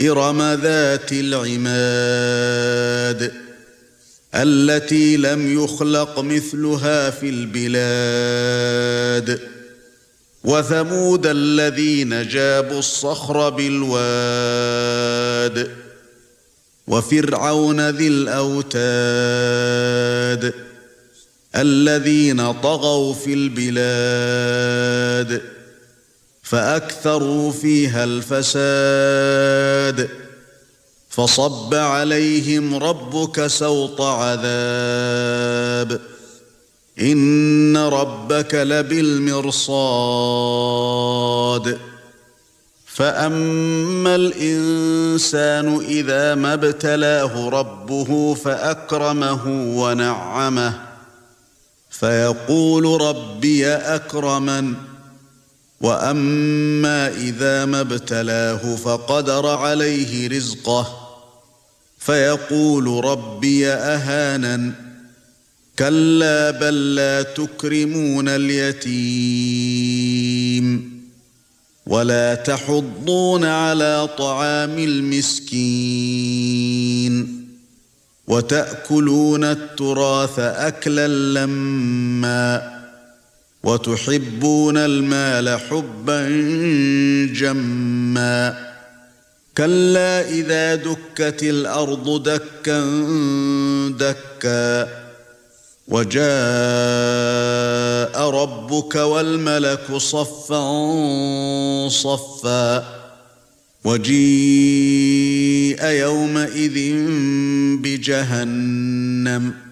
إرم ذات العماد التي لم يخلق مثلها في البلاد. وثمود الذين جابوا الصخر بالواد. وفرعون ذي الأوتاد الذين طغوا في البلاد. فأكثروا فيها الفساد. فصب عليهم ربك سوط عذاب. إن ربك لبالمرصاد. فأما الإنسان إذا ما ابتلاه ربه فأكرمه ونعمه. فيقول ربي أكرمن. واما اذا ما ابتلاه فقدر عليه رزقه فيقول ربي اهانن كلا بل لا تكرمون اليتيم ولا تحضون على طعام المسكين وتاكلون التراث اكلا لمّا وتحبون المال حبا جما. كلا إذا دكت الأرض دكا دكا. وجاء ربك والملك صفا صفا. وجيء يومئذ بجهنم.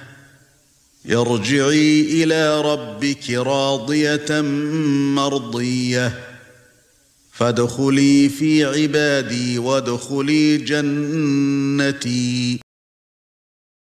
ارجعي إلى ربك راضية مرضية. فادخلي في عبادي وادخلي جنتي.